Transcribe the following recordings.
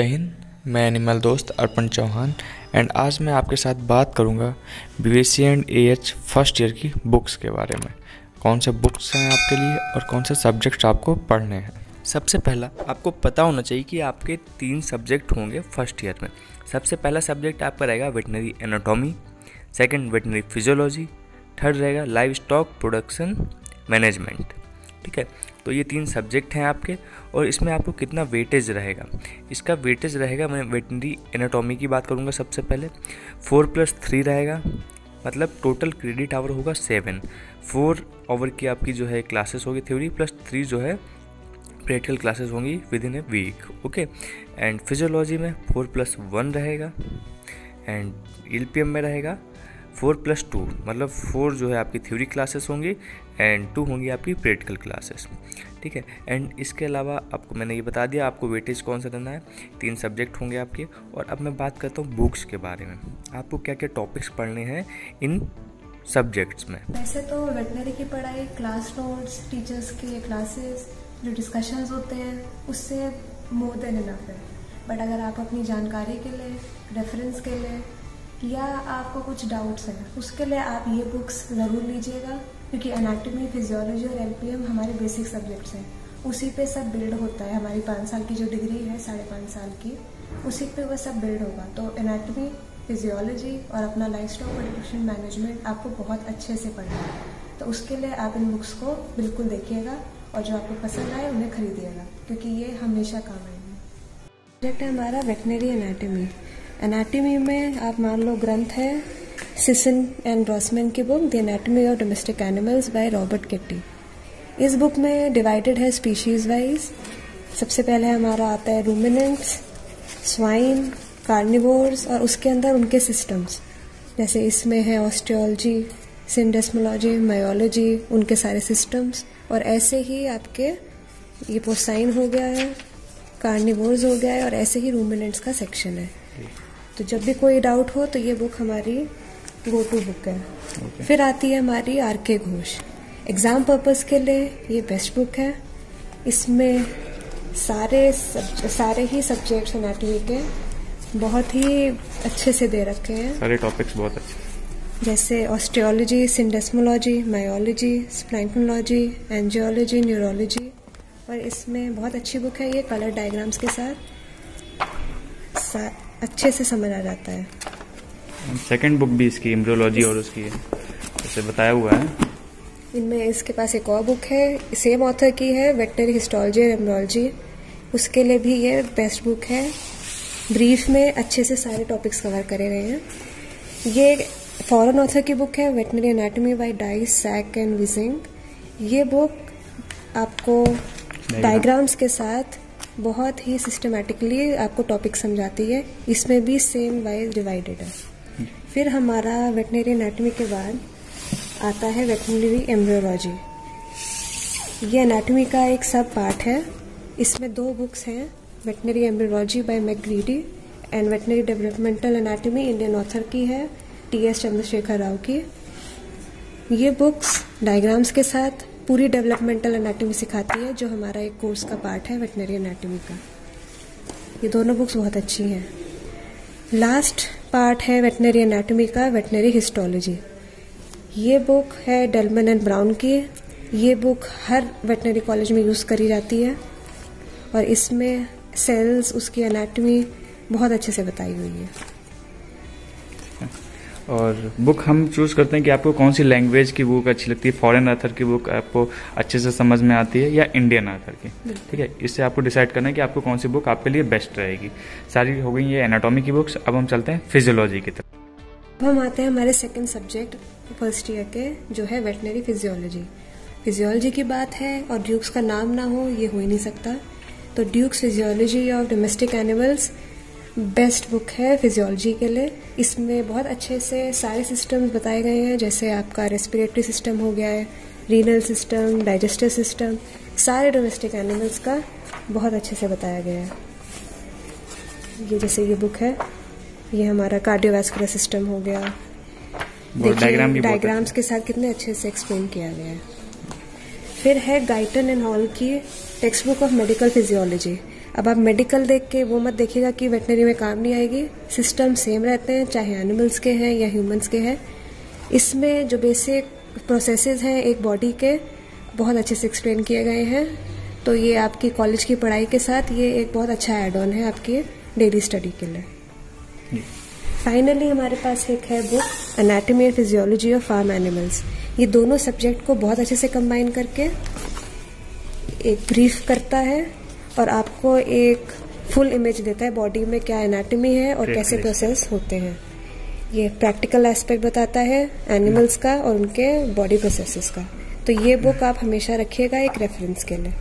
जय हिंद, मैं एनिमल दोस्त अर्पण चौहान एंड आज मैं आपके साथ बात करूँगा B C and A H first year की बुक्स के बारे में। कौन से बुक्स हैं आपके लिए और कौन से सब्जेक्ट्स आपको पढ़ने हैं? सबसे पहला, आपको पता होना चाहिए कि आपके तीन सब्जेक्ट होंगे फ़र्स्ट ईयर में। सबसे पहला सब्जेक्ट आपका रहेगा veterinary anatomy second veterinary physiology third रहेगा लाइव स्टॉक प्रोडक्शन मैनेजमेंट ठीक है? तो ये तीन सब्जेक्ट हैं आपके, और इसमें आपको कितना वेटेज रहेगा। इसका वेटेज रहेगा, मैं वेटनरी एनाटॉमी की बात करूँगा सबसे पहले। फोर प्लस थ्री रहेगा मतलब टोटल क्रेडिट आवर होगा सेवन फोर आवर की आपकी जो है क्लासेस होगी थ्योरी प्लस थ्री जो है प्रैक्टिकल क्लासेस होंगी within a week okay and physiology में फोर प्लस वन रहेगा एंड एलपीएम में रहेगा फोर प्लस टू मतलब फोर जो है आपकी थ्योरी क्लासेस होंगी एंड टू होंगी आपकी प्रैक्टिकल क्लासेस। ठीक है, एंड इसके अलावा आपको मैंने ये बता दिया आपको वेटेज कौन सा देना है, तीन सब्जेक्ट होंगे आपके। और अब मैं बात करता हूँ बुक्स के बारे में। आपको क्या क्या टॉपिक्स पढ़ने हैं इन सब्जेक्ट्स में? वैसे तो वेटनरी की पढ़ाई क्लास नोट्स टीचर्स के क्लासेस जो डिस्कशंस होते हैं, उससे मोर देन इनफ है। बट अगर आप अपनी जानकारी के लिए रेफरेंस के लिए या आपको कुछ डाउट्स हैं, उसके लिए आप ये बुक्स ज़रूर लीजिएगा, क्योंकि एनाटॉमी फिजियोलॉजी और एलपीएम हमारे बेसिक सब्जेक्ट्स हैं। उसी पे सब बिल्ड होता है, हमारी पाँच साल की जो डिग्री है, साढ़े पाँच साल की, उसी पे वह सब बिल्ड होगा। तो एनाटॉमी फिजियोलॉजी और अपना लाइफ स्टॉक और न्यूट्रिशन मैनेजमेंट आपको बहुत अच्छे से पढ़ना है। तो उसके लिए आप इन बुक्स को बिल्कुल देखिएगा और जो आपको पसंद आए, उन्हें खरीदिएगा, क्योंकि ये हमेशा काम आएँगे। सब्जेक्ट है हमारा वेटनरी एनाटॉमी एनाटॉमी में आप मान लो ग्रंथ है सिसन एंड रॉसमैन की book the anatomy of domestic animals by Robert Getty इस बुक में डिवाइडेड है स्पीशीज वाइज सबसे पहले हमारा आता है रूमिनेंट्स स्वाइन कार्निवोर्स और उसके अंदर उनके सिस्टम्स जैसे इसमें है ऑस्टियोलॉजी सिंडेस्मोलॉजी मायोलॉजी उनके सारे सिस्टम्स और ऐसे ही आपके ये पोसाइन हो गया है कार्निवोर्स हो गया है और ऐसे ही रूमिनेंट्स का सेक्शन है। तो जब भी कोई डाउट हो तो ये बुक हमारी गो टू बुक है। Okay. फिर आती है हमारी आर के घोष। एग्ज़ाम पर्पज के लिए ये बेस्ट बुक है। इसमें सारे सब, सारे ही सब्जेक्ट्स एनाटॉमी के बहुत ही अच्छे से दे रखे हैं। सारे टॉपिक्स बहुत अच्छे। जैसे osteology syndesmology myology splanchnology angiology neurology और इसमें बहुत अच्छी बुक है ये कलर डायग्राम्स के साथ। अच्छे से समझ आ जाता है। सेकंड बुक भी इसकी एम्ब्रियोलॉजी और उसकी जैसे बताया हुआ है। इनमें इसके पास एक और बुक है सेम ऑथर की है वेटनरी हिस्टोलॉजी और एम्ब्रोलॉजी उसके लिए भी ये बेस्ट बुक है। ब्रीफ में अच्छे से सारे टॉपिक्स कवर करे गए हैं। ये फॉरेन ऑथर की बुक है veterinary anatomy by Dyce Sack and Wensing ये बुक आपको डायग्राम्स के साथ बहुत ही सिस्टमेटिकली आपको टॉपिक समझाती है। इसमें भी सेम वाइज डिवाइडेड है। फिर हमारा वेटनरी एनाटमी के बाद आता है वेटनरी एम्ब्रियोलॉजी ये एनाटॉमी का एक सब पार्ट है। इसमें दो बुक्स हैं veterinary embryology by McGeady and veterinary developmental anatomy Indian author की है टी एस चंद्रशेखर राव की। ये बुक्स डायग्राम्स के साथ पूरी डेवलपमेंटल एनाटॉमी सिखाती है, जो हमारा एक कोर्स का पार्ट है वेटनरी एनाटॉमी का। ये दोनों बुक्स बहुत अच्छी हैं। लास्ट पार्ट है वेटनरी एनाटॉमी का वेटनरी हिस्टोलॉजी ये बुक है डेलमन एंड ब्राउन की। ये बुक हर वेटनरी कॉलेज में यूज़ करी जाती है। और इसमें सेल्स उसकी एनाटॉमी बहुत अच्छे से बताई हुई है। और बुक हम चूज़ करते हैं कि आपको कौन सी लैंग्वेज की बुक अच्छी लगती है? फॉरेन आथर की बुक आपको अच्छे से समझ में आती है या इंडियन आथर की? ठीक है इससे आपको डिसाइड करना है कि आपको कौन सी बुक आपके लिए बेस्ट रहेगी। सारी हो गई ये एनाटॉमी की बुक्स अब हम चलते हैं फिजियोलॉजी की तरफ़। अब हम आते हैं हमारे सेकेंड सब्जेक्ट फ़र्स्ट ईयर के जो है वेटनरी फिजियोलॉजी फिजियोलॉजी की बात है और ड्यूक्स का नाम ना हो ये हो ही नहीं सकता। तो Dukes physiology of domestic animals best book है फिजियोलॉजी के लिए। इसमें बहुत अच्छे से सारे सिस्टम्स बताए गए हैं जैसे आपका रेस्पिरेटरी सिस्टम हो गया है रीनल सिस्टम डाइजेस्टिव सिस्टम सारे डोमेस्टिक एनिमल्स का बहुत अच्छे से बताया गया है। ये जैसे ये बुक है ये हमारा कार्डियोवैस्कुलर सिस्टम हो गया। देखिए डायग्राम्स के साथ कितने अच्छे से एक्सप्लेन किया गया है। फिर है गाइटन एंड हॉल की textbook of medical physiology अब आप मेडिकल देख के वो मत देखिएगा कि वेटनरी में काम नहीं आएगी। सिस्टम सेम रहते हैं चाहे एनिमल्स के हैं या ह्यूमंस के हैं। इसमें जो बेसिक प्रोसेसेस हैं एक बॉडी के बहुत अच्छे से एक्सप्लेन किए गए हैं। तो ये आपकी कॉलेज की पढ़ाई के साथ ये एक बहुत अच्छा एड ऑन है आपकी डेली स्टडी के लिए। फाइनली हमारे पास एक है book anatomy and physiology of farm animals ये दोनों सब्जेक्ट को बहुत अच्छे से कंबाइन करके एक ब्रीफ करता है। और आपको एक फुल इमेज देता है बॉडी में क्या एनाटमी है और कैसे प्रोसेस होते हैं। ये प्रैक्टिकल एस्पेक्ट बताता है एनिमल्स का और उनके बॉडी प्रोसेसेस का। तो ये बुक आप हमेशा रखिएगा एक रेफरेंस के लिए।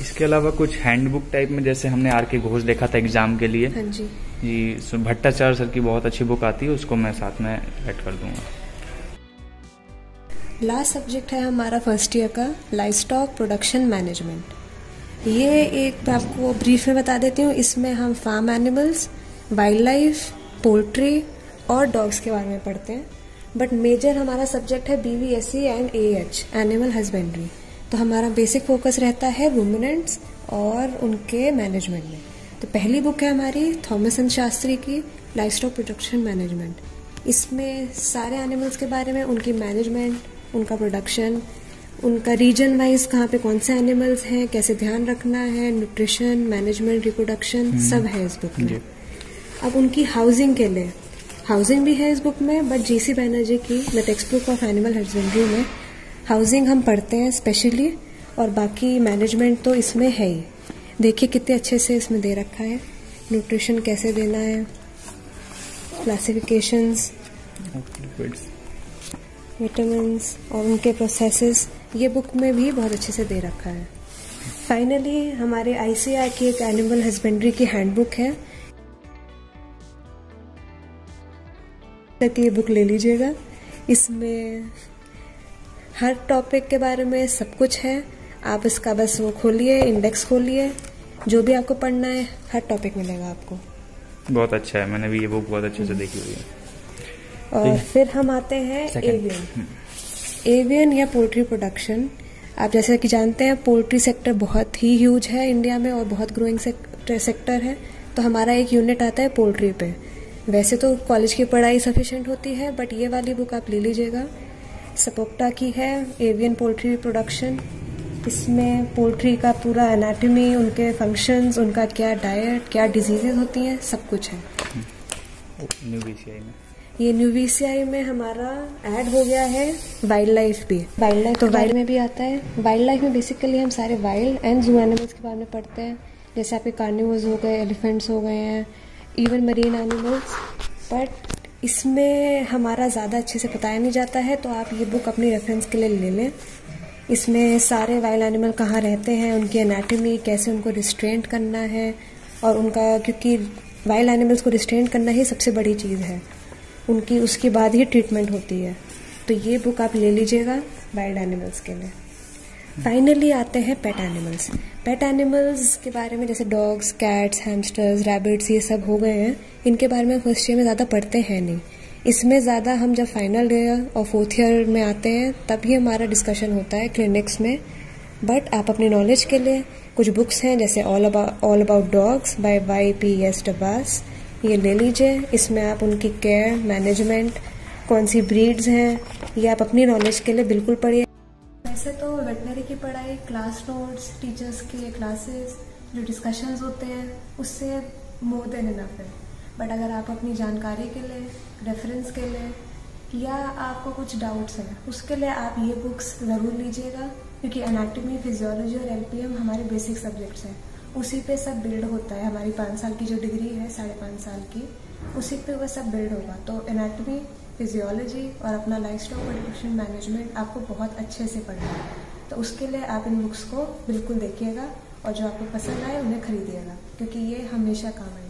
इसके अलावा कुछ हैंडबुक टाइप में जैसे हमने आर के घोष देखा था एग्ज़ाम के लिए। हाँ जी। जी भट्टाचार्य सर की बहुत अच्छी बुक आती है उसको मैं साथ में ऐड कर दूँगा। लास्ट सब्जेक्ट है हमारा फ़र्स्ट ईयर का लाइफ स्टॉक प्रोडक्शन मैनेजमेंट ये एक मैं आपको ब्रीफ में बता देती हूँ। इसमें हम farm animals wildlife poultry और डॉग्स के बारे में पढ़ते हैं। बट मेजर हमारा सब्जेक्ट है B V S C and A H animal husbandry तो हमारा बेसिक फोकस रहता है रूमिनेंट्स और उनके मैनेजमेंट में। तो पहली बुक है हमारी थॉमस एंड शास्त्री की लाइफ स्टॉक प्रोडक्शन मैनेजमेंट इसमें सारे एनिमल्स के बारे में, उनकी मैनेजमेंट उनका प्रोडक्शन उनका रीजन वाइज कहाँ पे कौन से एनिमल्स हैं कैसे ध्यान रखना है न्यूट्रिशन मैनेजमेंट रिप्रोडक्शन सब है इस बुक में। अब उनकी हाउसिंग के लिए हाउसिंग भी है इस बुक में बट जीसी बैनर्जी की the textbook of animal husbandry में हाउसिंग हम पढ़ते हैं स्पेशली और बाकी मैनेजमेंट तो इसमें है ही। देखिए कितने अच्छे से इसमें दे रखा है। न्यूट्रिशन कैसे देना है क्लासिफिकेशंस विटामिन और उनके प्रोसेसेस ये बुक में भी बहुत अच्छे से दे रखा है। फाइनली हमारे आईसीआर की एक एनिमल हस्बेंड्री की हैंडबुक है। तक ये बुक ले लीजिएगा। इसमें हर टॉपिक के बारे में सब कुछ है। आप इसका बस वो खोलिए इंडेक्स खोलिए। जो भी आपको पढ़ना है, हर टॉपिक मिलेगा आपको। बहुत अच्छा है। मैंने भी ये बुक बहुत अच्छे से देखी हुई है। और फिर हम आते हैं एवियन एवियन या पोल्ट्री प्रोडक्शन आप जैसा कि जानते हैं पोल्ट्री सेक्टर बहुत ही ह्यूज है इंडिया में और बहुत ग्रोइंग सेक्टर है। तो हमारा एक यूनिट आता है पोल्ट्री पे। वैसे तो कॉलेज की पढ़ाई सफिशेंट होती है बट ये वाली बुक आप ले लीजिएगा। सपोक्टा की है एवियन पोल्ट्री प्रोडक्शन इसमें पोल्ट्री का पूरा एनाटमी उनके फ़ंक्शंस उनका क्या डाइट क्या डिजीजेज होती हैं सब कुछ है। न्यू में। ये न्यू बीसीआई में हमारा ऐड हो गया है वाइल्ड लाइफ भी। वाइल्ड लाइफ तो वाइल्ड में भी आता है। वाइल्ड लाइफ में बेसिकली हम सारे वाइल्ड एंड जू एनिमल्स के बारे में पढ़ते हैं। जैसे आपके कार्निवल्स हो गए एलिफेंट्स हो गए हैं इवन मरीन एनिमल्स बट इसमें हमारा ज़्यादा अच्छे से बताया नहीं जाता है तो आप ये बुक अपनी रेफरेंस के लिए ले लें। इसमें सारे वाइल्ड एनिमल कहाँ रहते हैं, उनकी एनाटमी कैसे उनको रिस्ट्रेंट करना है, और उनका, क्योंकि वाइल्ड एनिमल्स को रिस्ट्रेंट करना ही सबसे बड़ी चीज़ है। उनकी, उसके बाद ही ट्रीटमेंट होती है। तो ये बुक आप ले लीजिएगा वाइल्ड एनिमल्स के लिए। फाइनली आते हैं पेट एनिमल्स पेट एनिमल्स के बारे में जैसे डॉग्स कैट्स हैमस्टर्स रैबिट्स ये सब हो गए हैं। इनके बारे में फ़र्स्ट ईयर में ज़्यादा पढ़ते हैं नहीं। इसमें ज़्यादा हम जब फाइनल ईयर और फोर्थ ईयर में आते हैं तभी हमारा डिस्कशन होता है क्लिनिक्स में। बट आप अपनी नॉलेज के लिए कुछ बुक्स हैं जैसे all about all about dogs by Y P S Dabas ये ले लीजिए। इसमें आप उनकी केयर मैनेजमेंट कौन सी ब्रीड्स हैं, ये आप अपनी नॉलेज के लिए बिल्कुल पढ़िए। वैसे तो वेटनरी की पढ़ाई क्लास नोट्स टीचर्स के क्लासेस जो डिस्कशंस होते हैं, उससे मोर देन इनफ है। बट अगर आप अपनी जानकारी के लिए रेफरेंस के लिए, या आपको कुछ डाउट्स हैं, उसके लिए आप ये बुक्स ज़रूर लीजिएगा, क्योंकि एनाटमी फिजियोलॉजी और एलपीएम हमारे बेसिक सब्जेक्ट्स हैं। उसी पे सब बिल्ड होता है, हमारी पाँच साल की जो डिग्री है, साढ़े पाँच साल की, उसी पे वह सब बिल्ड होगा। तो एनाटमी फिजियोलॉजी और अपना लाइफ स्टॉक प्रोडक्शन मैनेजमेंट आपको बहुत अच्छे से पढ़ना है। तो उसके लिए आप इन बुक्स को बिल्कुल देखिएगा और जो आपको पसंद आए उन्हें खरीदिएगा, क्योंकि ये हमेशा काम आएँगे।